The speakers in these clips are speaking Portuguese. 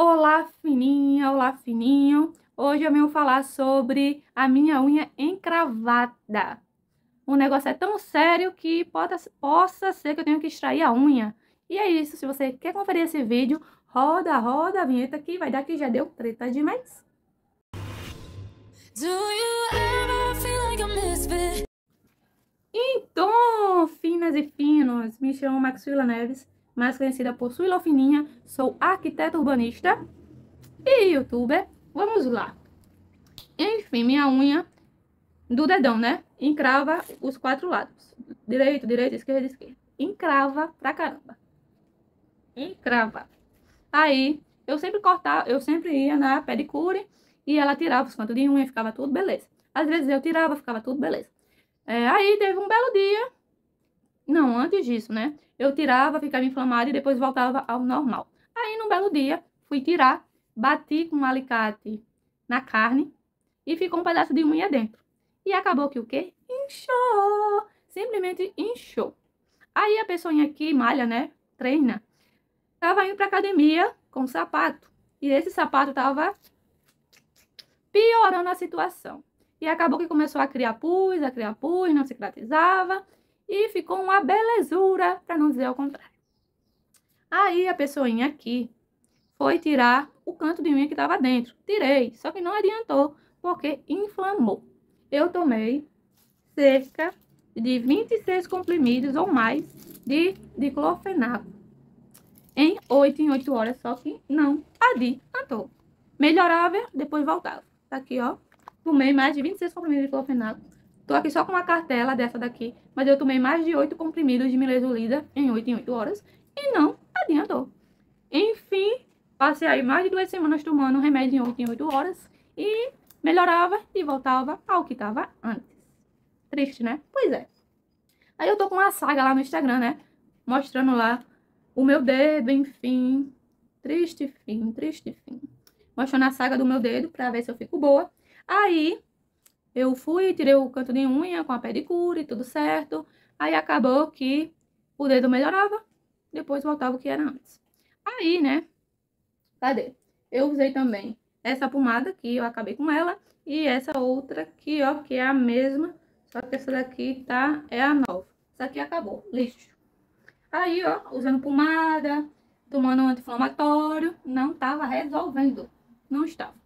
Olá, fininha, olá, fininho. Hoje eu venho falar sobre a minha unha encravada. O negócio é tão sério que pode, possa ser que eu tenha que extrair a unha. E é isso, se você quer conferir esse vídeo, roda, roda a vinheta que vai dar que já deu treta demais. Então, finas e finos, me chamo Maxwilla Neves mais conhecida por Suíla Fininha, sou arquiteta urbanista e youtuber. Vamos lá. Enfim, minha unha do dedão, né? Encrava os quatro lados. Direito, direito, esquerda, esquerda. Encrava pra caramba. Encrava. Aí, eu sempre cortava, eu sempre ia na pedicure e ela tirava os cantos de unha, ficava tudo beleza. Às vezes eu tirava, ficava tudo beleza. É, aí teve um belo dia não, antes disso, né? Eu tirava, ficava inflamada e depois voltava ao normal. Aí, num belo dia, fui tirar, bati com um alicate na carne e ficou um pedaço de unha dentro. E acabou que o quê? Inchou! Simplesmente inchou. Aí a pessoa aqui, malha, né? Treina. Tava indo pra academia com sapato. E esse sapato tava piorando a situação. E acabou que começou a criar pus, a criar pus, não cicatrizava e ficou uma belezura, para não dizer o contrário. Aí a pessoinha aqui foi tirar o canto de unha que estava dentro. Tirei, só que não adiantou, porque inflamou. Eu tomei cerca de 26 comprimidos ou mais de diclofenaco em 8 em 8 horas, só que não adiantou. Melhorava, depois voltava. Tá aqui, ó. Tomei mais de 26 comprimidos de diclofenaco Tô aqui só com uma cartela dessa daqui, mas eu tomei mais de 8 comprimidos de milesolida em 8 em 8 horas e não adiantou. Enfim, passei aí mais de duas semanas tomando remédio em 8 em 8 horas e melhorava e voltava ao que tava antes. Triste, né? Pois é. Aí eu tô com uma saga lá no Instagram, né? Mostrando lá o meu dedo, enfim. Triste fim, triste fim. Mostrando a saga do meu dedo pra ver se eu fico boa. Aí eu fui, tirei o canto de unha com a pedicure, tudo certo. Aí acabou que o dedo melhorava, depois voltava o que era antes. Aí, né, cadê? Eu usei também essa pomada aqui, eu acabei com ela. E essa outra aqui, ó, que é a mesma, só que essa daqui tá, é a nova. Essa aqui acabou, lixo. Aí, ó, usando pomada, tomando um anti-inflamatório, não tava resolvendo. Não estava.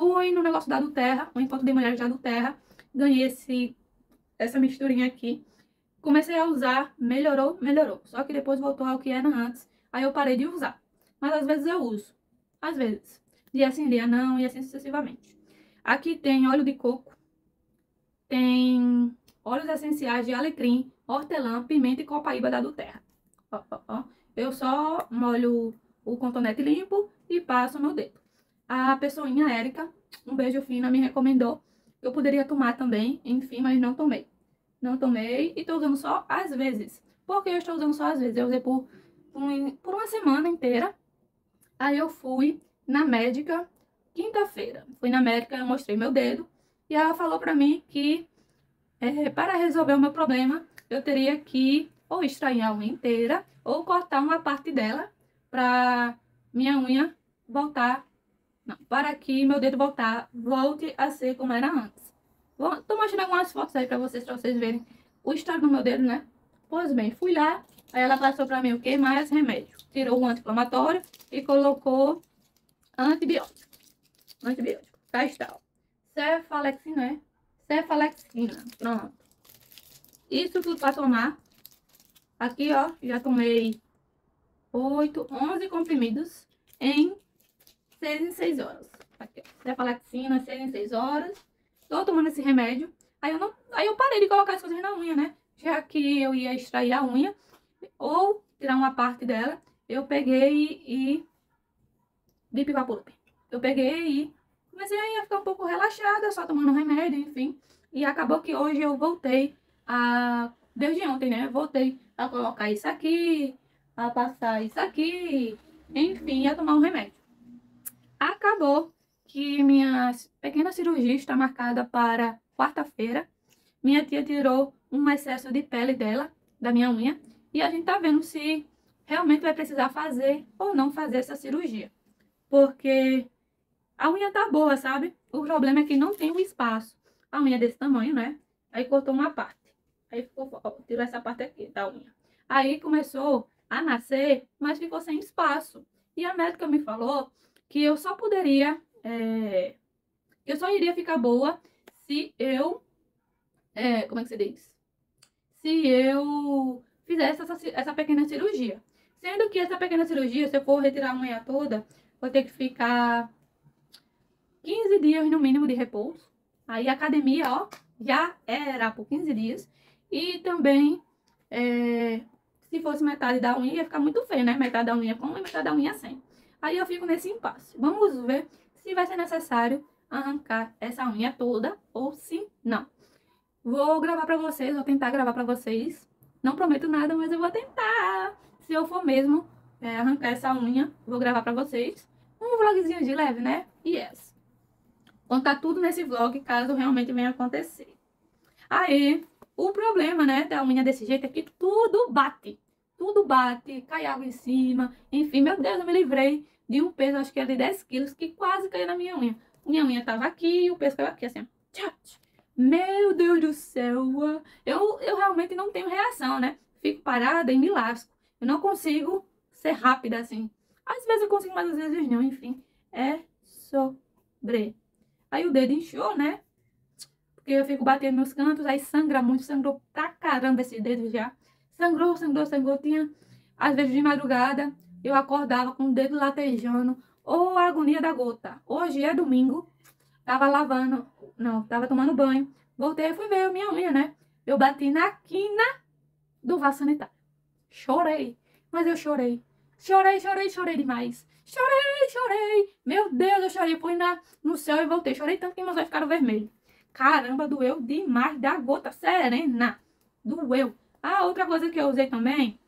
Fui no negócio da Terra, o encontro de mulheres da Terra, ganhei esse, essa misturinha aqui. Comecei a usar, melhorou, melhorou. Só que depois voltou ao que era antes. Aí eu parei de usar. Mas às vezes eu uso. Às vezes. Dia sim, dia não, e assim sucessivamente. Aqui tem óleo de coco. Tem óleos essenciais de alecrim, hortelã, pimenta e copaíba da Terra. Ó, ó, ó. Eu só molho o contonete limpo e passo no dedo. A pessoinha Érica, um beijo fino, me recomendou. Eu poderia tomar também, enfim, mas não tomei. Não tomei e tô usando só às vezes. Por que eu estou usando só às vezes? Eu usei por, por uma semana inteira. Aí eu fui na médica quinta-feira. Fui na médica, eu mostrei meu dedo. E ela falou pra mim que é, para resolver o meu problema, eu teria que ou extrair a unha inteira ou cortar uma parte dela pra minha unha voltar não, para que meu dedo voltar, volte a ser como era antes. Vou, tô mostrando algumas fotos aí pra vocês, pra vocês verem o estado do meu dedo, né? Pois bem, fui lá, aí ela passou pra mim o que? Mais remédio. Tirou o anti-inflamatório e colocou antibiótico. Antibiótico. Está, ó. Cefalexina, né? Cefalexina. Pronto. Isso tudo pra tomar. Aqui, ó, já tomei 8, 11 comprimidos em 6 em 6 horas. Aqui, ó. Cefalexina, 6 em 6 horas. Tô tomando esse remédio. Aí eu, não, aí eu parei de colocar as coisas na unha, né? Já que eu ia extrair a unha ou tirar uma parte dela, eu peguei e... Bip vaporup. Eu peguei e comecei a ficar um pouco relaxada, só tomando remédio, enfim. E acabou que hoje eu voltei a... Desde ontem, né? Voltei a colocar isso aqui, a passar isso aqui, enfim, a tomar um remédio. Acabou que minha pequena cirurgia está marcada para quarta-feira. Minha tia tirou um excesso de pele dela, da minha unha, e a gente tá vendo se realmente vai precisar fazer ou não fazer essa cirurgia. porque a unha tá boa, sabe? O problema é que não tem um espaço. A unha é desse tamanho, né? Aí cortou uma parte. Aí ficou, ó, tirou essa parte aqui da unha. Aí começou a nascer, mas ficou sem espaço. E a médica me falou que eu só poderia, é, eu só iria ficar boa se eu, é, como é que se diz? Se eu fizesse essa, essa pequena cirurgia. Sendo que essa pequena cirurgia, se eu for retirar a unha toda, vou ter que ficar 15 dias no mínimo de repouso. Aí a academia, ó, já era por 15 dias. E também, é, se fosse metade da unha, ia ficar muito feio, né? Metade da unha com e metade da unha sem. Aí eu fico nesse impasse. Vamos ver se vai ser necessário arrancar essa unha toda ou se não. Vou gravar pra vocês, vou tentar gravar pra vocês. Não prometo nada, mas eu vou tentar. Se eu for mesmo é, arrancar essa unha, vou gravar pra vocês. Um vlogzinho de leve, né? Yes. Contar tudo nesse vlog, caso realmente venha acontecer. Aí, o problema, né, da unha desse jeito é que tudo bate. Tudo bate, cai água em cima. Enfim, meu Deus, eu me livrei de um peso, acho que era de 10 quilos, que quase caiu na minha unha. Minha unha tava aqui e o peso caiu aqui, assim, Meu Deus do céu. Eu, eu realmente não tenho reação, né? Fico parada e me lasco. Eu não consigo ser rápida assim. Às vezes eu consigo, mas às vezes não. Enfim, é sobre. Aí o dedo inchou, né? Porque eu fico batendo nos cantos, aí sangra muito, sangrou pra caramba esse dedo já. Sangrou, sangrou, sangrou. Tinha, às vezes de madrugada, eu acordava com o dedo latejando, ou a agonia da gota. Hoje é domingo, tava lavando, não, tava tomando banho. Voltei e fui ver minha unha, né? Eu bati na quina do vaso sanitário. Chorei, mas eu chorei. Chorei, chorei, chorei demais. Chorei, chorei. Meu Deus, eu chorei. Fui na, no céu e voltei. Chorei tanto que meus olhos ficaram vermelhos. Caramba, doeu demais da gota serena. Doeu. Ah, outra coisa que eu usei também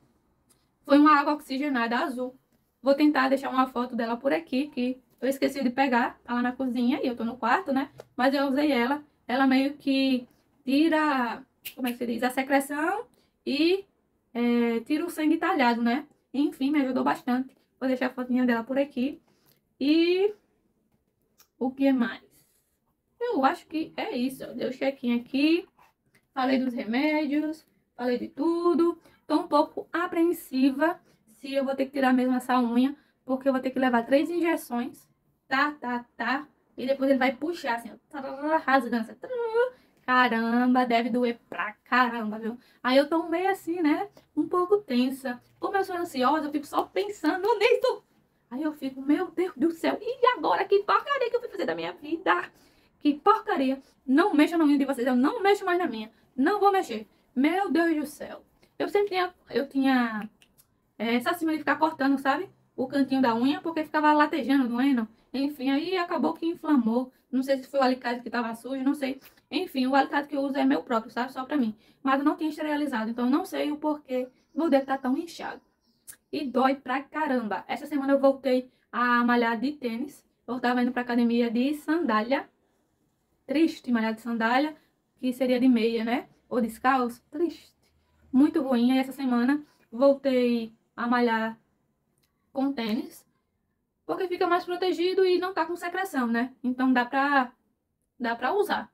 foi uma água oxigenada azul. Vou tentar deixar uma foto dela por aqui, que eu esqueci de pegar. Tá lá na cozinha e eu tô no quarto, né? Mas eu usei ela. Ela meio que tira, como é que se diz? A secreção e é, tira o sangue talhado, né? Enfim, me ajudou bastante. Vou deixar a fotinha dela por aqui. E o que mais? Eu acho que é isso. Deu check-in aqui. Falei dos remédios. Falei de tudo. Tô um pouco apreensiva se eu vou ter que tirar mesmo essa unha. Porque eu vou ter que levar três injeções. Tá, tá, tá. E depois ele vai puxar assim, rasgando. Assim, caramba, deve doer pra caramba, viu? Aí eu tô meio assim, né? Um pouco tensa. Como eu sou ansiosa, eu fico só pensando nisso. Aí eu fico, meu Deus do céu, e agora que porcaria que eu fui fazer da minha vida? Que porcaria. Não mexa na unha de vocês, eu não mexo mais na minha. Não vou mexer. Meu Deus do céu. Eu sempre tinha, eu tinha é, essa cima de ficar cortando, sabe? O cantinho da unha, porque ficava latejando, doendo. Enfim, aí acabou que inflamou. Não sei se foi o alicate que tava sujo, não sei. Enfim, o alicate que eu uso é meu próprio, sabe? Só pra mim. Mas eu não tinha esterilizado, então não sei o porquê meu dedo tá tão inchado. E dói pra caramba. Essa semana eu voltei a malhar de tênis. Eu tava indo pra academia de sandália. Triste malhar de sandália, que seria de meia, né? Ou descalço. Triste. Muito ruim. Essa semana voltei a malhar com tênis porque fica mais protegido e não tá com secreção, né? Então dá pra, dá pra usar.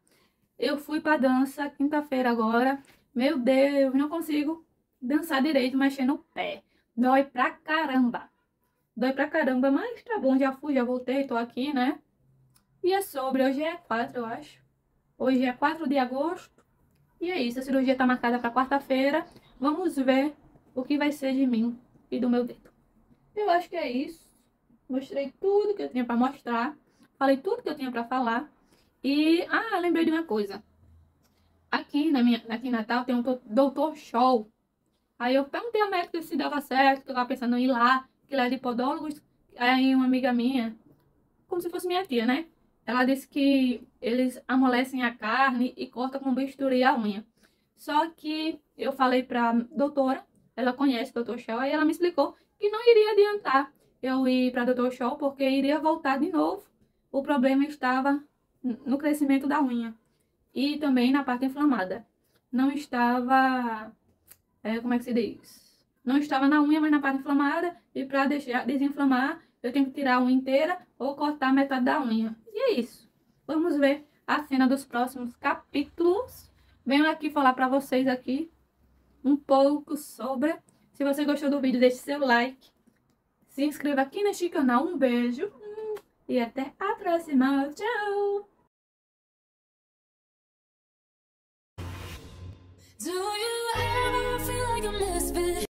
Eu fui pra dança quinta-feira agora. Meu Deus, não consigo dançar direito mexendo o pé. Dói pra caramba. Dói pra caramba, mas tá bom, já fui, já voltei, tô aqui, né? E é sobre, hoje é 4, eu acho. Hoje é 4 de agosto. E é isso, a cirurgia tá marcada pra quarta-feira. Vamos ver o que vai ser de mim e do meu dedo. Eu acho que é isso. Mostrei tudo que eu tinha para mostrar. Falei tudo que eu tinha para falar. E, ah, lembrei de uma coisa. Aqui, na minha, aqui em Natal tem um doutor show. Aí eu perguntei ao médico se dava certo, que eu tava pensando em ir lá, que ele é de podólogos. Aí uma amiga minha, como se fosse minha tia, né? Ela disse que eles amolecem a carne e cortam com bisturi a unha. Só que eu falei pra doutora, ela conhece o doutor Show, aí ela me explicou que não iria adiantar eu ir para Dr. Show porque iria voltar de novo. O problema estava no crescimento da unha e também na parte inflamada. Não estava, é, como é que se diz? Não estava na unha, mas na parte inflamada. E para deixar desinflamar, eu tenho que tirar a unha inteira ou cortar metade da unha. E é isso. Vamos ver a cena dos próximos capítulos. Venho aqui falar pra vocês aqui um pouco sobre. Se você gostou do vídeo, deixe seu like. Se inscreva aqui neste canal. Um beijo e até a próxima. Tchau! Do you